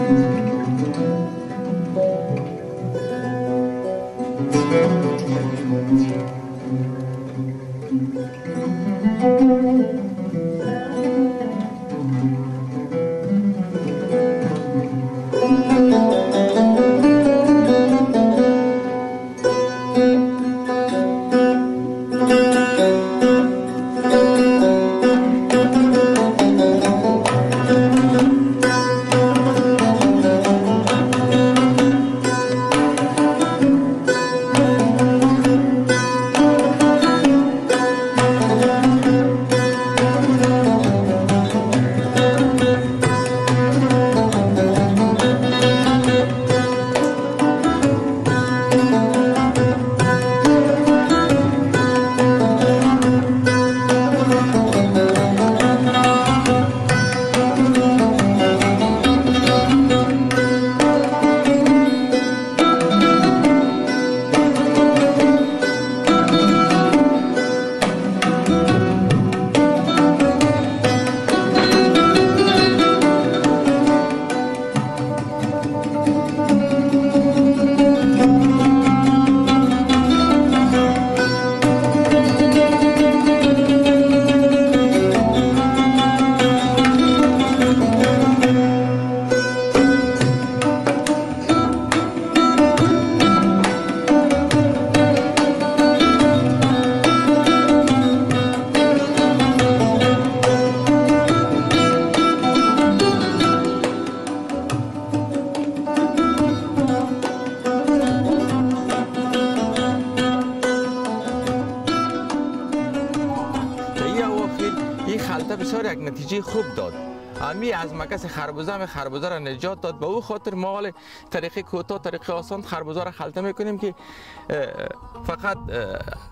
Thank you. بسیار یک نتیجه خوب داد. امی از مکس خربوزه هم خربوزه را نجات داد. به او خاطر ما حال طریق کوتاه طریق آسان خربوزه را خلطه می‌کنیم که فقط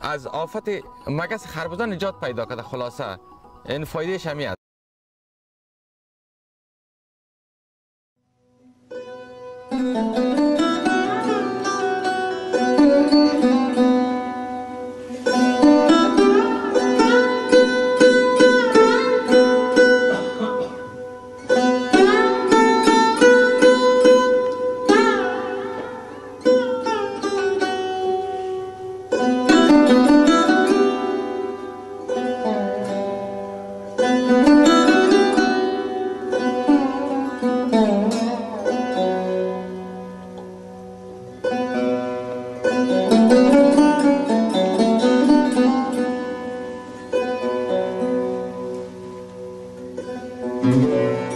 از آفت مکس خربوزه نجات پیدا کرده. خلاصه این فایده شمی است. Thank mm -hmm. you.